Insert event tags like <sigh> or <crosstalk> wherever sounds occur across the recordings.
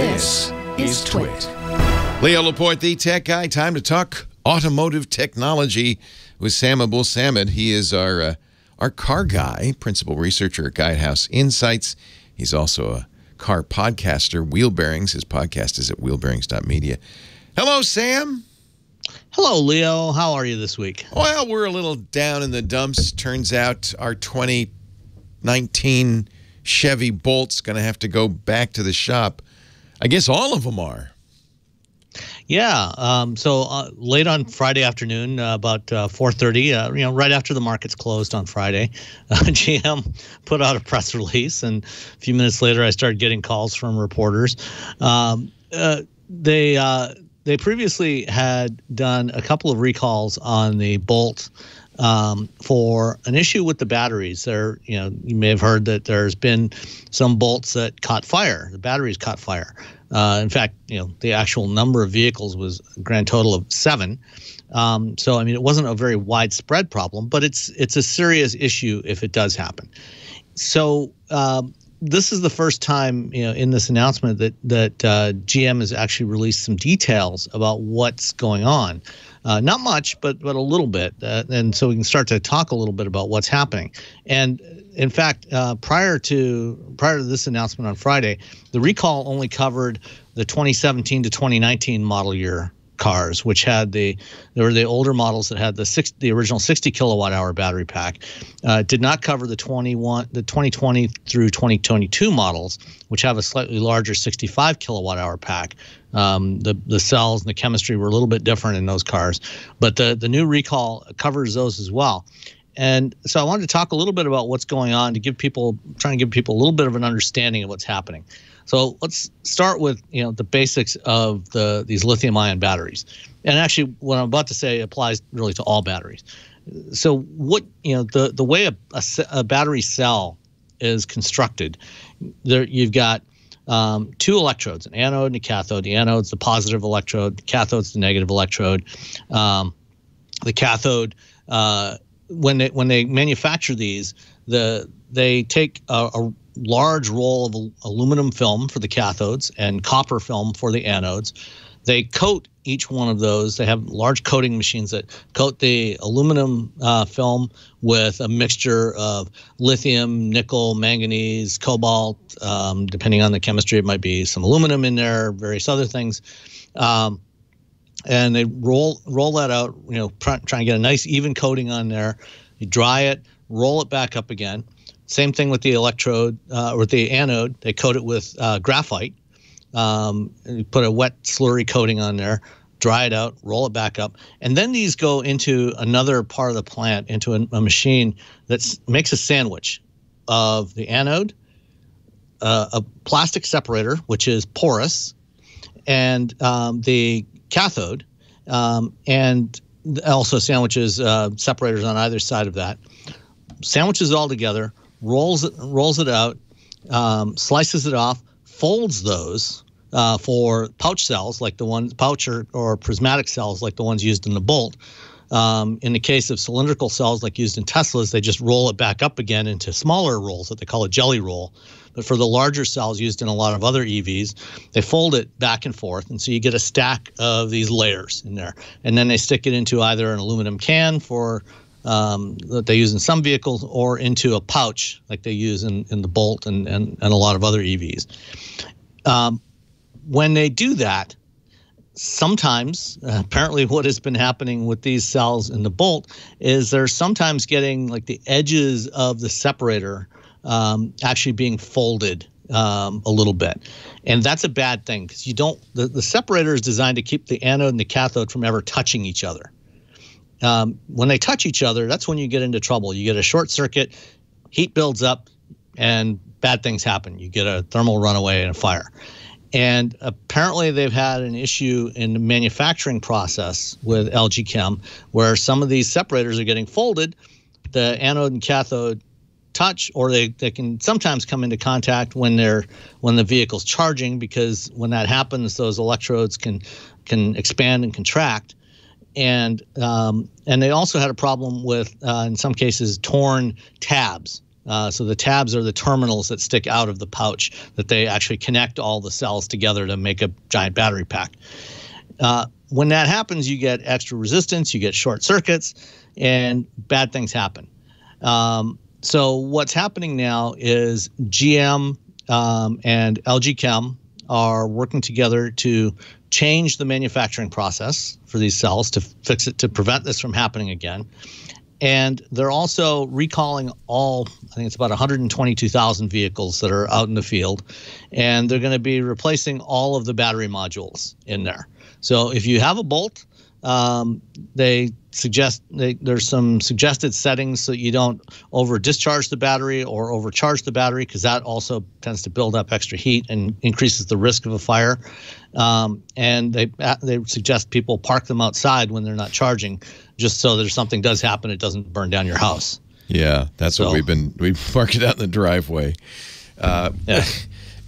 This is Twit. Leo Laporte, the tech guy. Time to talk automotive technology with Sam Abuelsamid. He is our uh, our car guy, principal researcher at Guidehouse Insights. He's also a car podcaster, Wheel Bearings. His podcast is at wheelbearings.media. Hello, Sam. Hello, Leo. How are you this week? Well, we're a little down in the dumps. Turns out our 2019 Chevy Bolt's going to have to go back to the shop. I guess all of them are. Yeah. Um, so uh, late on Friday afternoon, uh, about uh, 4:30, uh, you know, right after the markets closed on Friday, <laughs> GM put out a press release, and a few minutes later, I started getting calls from reporters. Um, uh, they uh, they previously had done a couple of recalls on the Bolt. Um, for an issue with the batteries. There, you know, you may have heard that there's been some bolts that caught fire. The batteries caught fire. Uh, in fact, you know, the actual number of vehicles was a grand total of seven. Um, so, I mean, it wasn't a very widespread problem, but it's it's a serious issue if it does happen. So, um, this is the first time, you know, in this announcement that that uh, GM has actually released some details about what's going on. Uh, not much, but but a little bit, uh, and so we can start to talk a little bit about what's happening. And in fact, uh, prior to prior to this announcement on Friday, the recall only covered the 2017 to 2019 model year cars, which had the there were the older models that had the six the original 60 kilowatt hour battery pack. Uh, did not cover the 21 the 2020 through 2022 models, which have a slightly larger 65 kilowatt hour pack. Um, the the cells and the chemistry were a little bit different in those cars, but the the new recall covers those as well. And so I wanted to talk a little bit about what's going on to give people, trying to give people a little bit of an understanding of what's happening. So let's start with you know the basics of the these lithium ion batteries. And actually, what I'm about to say applies really to all batteries. So what you know the the way a, a, a battery cell is constructed, there you've got um, two electrodes, an anode and a cathode. The anode's the positive electrode, the cathode's the negative electrode. Um, the cathode, uh, when they when they manufacture these, the they take a, a large roll of aluminum film for the cathodes and copper film for the anodes. They coat each one of those. They have large coating machines that coat the aluminum uh, film with a mixture of lithium, nickel, manganese, cobalt. Um, depending on the chemistry, it might be some aluminum in there, various other things. Um, and they roll roll that out. You know, try, try and get a nice even coating on there. You dry it, roll it back up again. Same thing with the electrode uh, or the anode. They coat it with uh, graphite um, put a wet slurry coating on there, dry it out, roll it back up, and then these go into another part of the plant, into a, a machine that makes a sandwich of the anode, uh, a plastic separator which is porous, and um, the cathode, um, and also sandwiches uh, separators on either side of that. Sandwiches all together, rolls it rolls it out, um, slices it off, folds those uh, for pouch cells like the ones pouch or, or, prismatic cells like the ones used in the Bolt. Um, in the case of cylindrical cells like used in Teslas, they just roll it back up again into smaller rolls that they call a jelly roll. But for the larger cells used in a lot of other EVs, they fold it back and forth. And so you get a stack of these layers in there. And then they stick it into either an aluminum can for um, that they use in some vehicles or into a pouch like they use in, in the Bolt and, and, and a lot of other EVs. Um, when they do that, sometimes, uh, apparently, what has been happening with these cells in the Bolt is they're sometimes getting like the edges of the separator um, actually being folded um, a little bit. And that's a bad thing because you don't, the, the separator is designed to keep the anode and the cathode from ever touching each other um, when they touch each other, that's when you get into trouble. You get a short circuit, heat builds up, and bad things happen. You get a thermal runaway and a fire. And apparently, they've had an issue in the manufacturing process with LG Chem where some of these separators are getting folded. The anode and cathode touch, or they, they can sometimes come into contact when they're when the vehicle's charging, because when that happens, those electrodes can can expand and contract and um, and they also had a problem with uh, in some cases torn tabs Uh, so the tabs are the terminals that stick out of the pouch that they actually connect all the cells together to make a giant battery pack. Uh, when that happens, you get extra resistance, you get short circuits, and bad things happen. Um, so what's happening now is GM um, and LG Chem are working together to change the manufacturing process for these cells to fix it to prevent this from happening again. And they're also recalling all, I think it's about 122,000 vehicles that are out in the field. And they're going to be replacing all of the battery modules in there. So if you have a Bolt, um, they suggest they, there's some suggested settings so you don't over discharge the battery or overcharge the battery because that also tends to build up extra heat and increases the risk of a fire. Um, and they they suggest people park them outside when they're not charging, just so that if something does happen, it doesn't burn down your house. Yeah, that's so, what we've been we <laughs> park it out in the driveway. Uh, yeah. <laughs>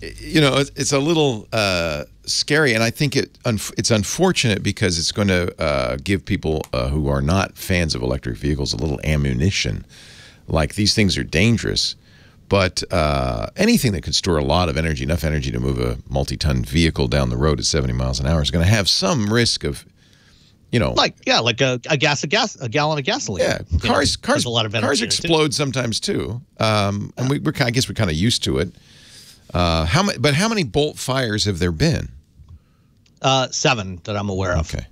you know, it's a little uh, scary, and I think it it's unfortunate because it's going to uh, give people uh, who are not fans of electric vehicles a little ammunition. Like these things are dangerous, but uh, anything that can store a lot of energy, enough energy to move a multi-ton vehicle down the road at 70 miles an hour, is going to have some risk of you know, like yeah, like a, a gas a gas a gallon of gasoline. Yeah, cars know, cars a lot of cars explode too. sometimes too, um, and we, are I guess we're kind of used to it. Uh, how many? But how many bolt fires have there been? Uh, seven that I'm aware of. Okay.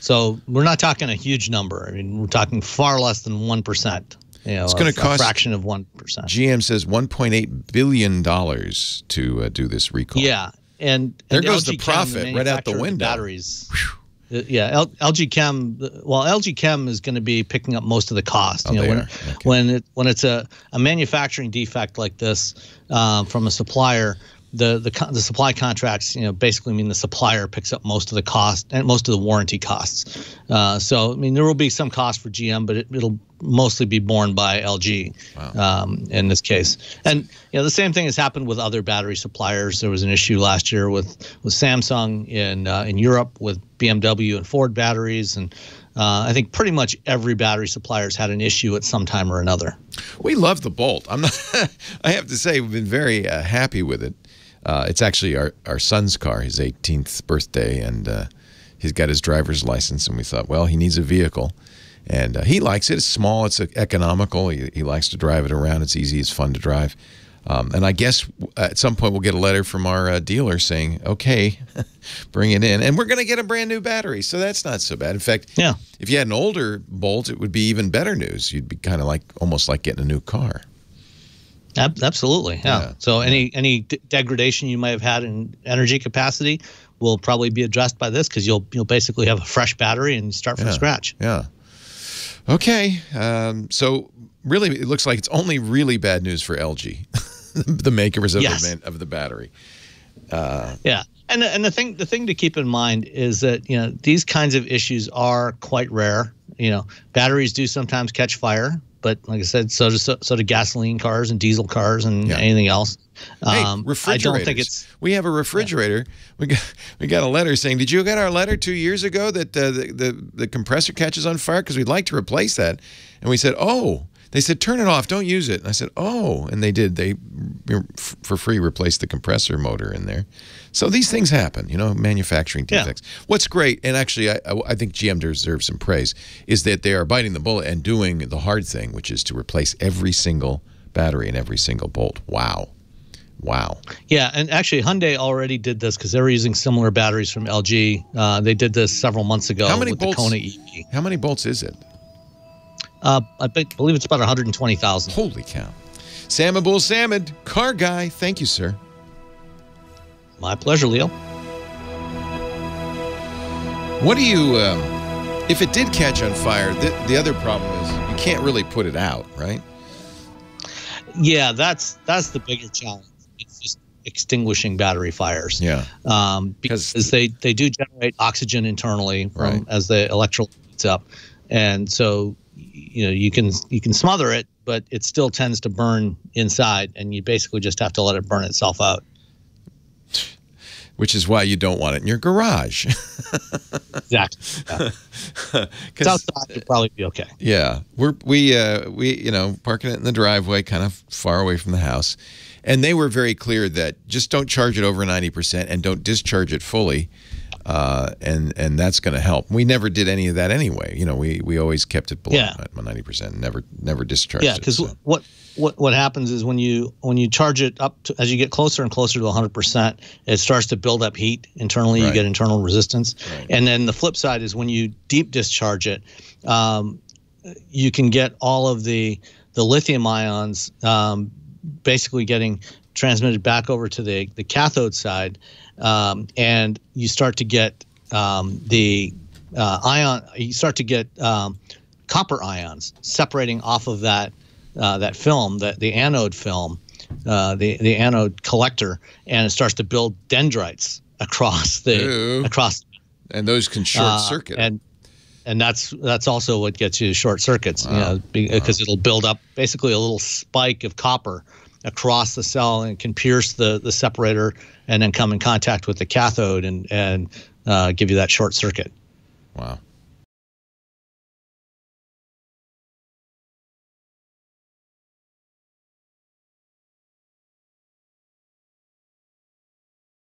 So we're not talking a huge number. I mean, we're talking far less than one percent. You know, it's going to cost a fraction of one percent. GM says 1.8 billion dollars to uh, do this recall. Yeah, and, there and goes LG the profit right out the window. Batteries. Whew yeah, L- LG Chem. Well, LG Chem is going to be picking up most of the cost. You oh, know, when okay. when it when it's a, a manufacturing defect like this uh, from a supplier, the the the supply contracts, you know, basically mean the supplier picks up most of the cost and most of the warranty costs. Uh, so, I mean, there will be some cost for GM, but it, will mostly be borne by LG wow. um, in this case. And you know, the same thing has happened with other battery suppliers. There was an issue last year with with Samsung in uh, in Europe with BMW and Ford batteries, and uh, I think pretty much every battery supplier's had an issue at some time or another. We love the Bolt. I'm not. <laughs> I have to say, we've been very uh, happy with it. Uh, it's actually our, our son's car, his 18th birthday, and uh, he's got his driver's license. And we thought, well, he needs a vehicle. And uh, he likes it. It's small, it's economical. He, he, likes to drive it around. It's easy, it's fun to drive. Um, and I guess at some point we'll get a letter from our uh, dealer saying, okay, <laughs> bring it in. And we're going to get a brand new battery. So that's not so bad. In fact, yeah. if you had an older Bolt, it would be even better news. You'd be kind of like almost like getting a new car. Absolutely, yeah. yeah. So any any degradation you might have had in energy capacity will probably be addressed by this because you'll you'll basically have a fresh battery and start from yeah. scratch. Yeah. Okay. Um, so really, it looks like it's only really bad news for LG, <laughs> the makers of yes. the of the battery. Uh, yeah. And, and the thing the thing to keep in mind is that you know these kinds of issues are quite rare. You know, batteries do sometimes catch fire but like I said, so do so, so do gasoline cars and diesel cars and yeah. anything else. Hey, um, I don't think it's. We have a refrigerator. Yeah. We got we got a letter saying, "Did you get our letter two years ago that uh, the, the the compressor catches on fire because we'd like to replace that?" And we said, "Oh." They said, "Turn it off. Don't use it." And I said, "Oh," and they did. They for free replaced the compressor motor in there. So these things happen, you know, manufacturing defects. Yeah. What's great, and actually, I, I think GM deserves some praise, is that they are biting the bullet and doing the hard thing, which is to replace every single battery and every single bolt. Wow. Wow. Yeah, and actually, Hyundai already did this because they were using similar batteries from LG. Uh, they did this several months ago how many with bolts, the Kona EV. How many bolts is it? Uh, I believe it's about 120,000. Holy cow. Sam Abuelsamid, car guy. Thank you, sir. My pleasure, Leo. What do you, um, if it did catch on fire, the, the other problem is you can't really put it out, right? Yeah, that's that's the bigger challenge. It's just extinguishing battery fires. Yeah. Um, because they, they do generate oxygen internally from right. as the electrolyte heats up. And so you know you can you can smother it but it still tends to burn inside and you basically just have to let it burn itself out which is why you don't want it in your garage. <laughs> exactly. Yeah. <laughs> It's outside, it'd probably be okay. Yeah, we're we uh, we you know parking it in the driveway, kind of far away from the house, and they were very clear that just don't charge it over ninety percent and don't discharge it fully. Uh, and and that's going to help. We never did any of that anyway. You know, we we always kept it below ninety percent. Never never discharged Yeah, it. because so. what what what happens is when you when you charge it up to, as you get closer and closer to 100%, it starts to build up heat internally. Right. You get internal resistance, Right. and then the flip side is when you deep discharge it, um, you can get all of the the lithium ions um, basically getting transmitted back over to the the cathode side, um, and you start to get um, the uh, ion. You start to get um, copper ions separating off of that uh, that film, that the anode film, uh, the the anode collector, and it starts to build dendrites across the Ew. across and those can short uh, circuit. and and that's that's also what gets you short circuits, you know, because it'll build up basically a little spike of copper across the cell and can pierce the the separator and then come in contact with the cathode and and uh, give you that short circuit. wow.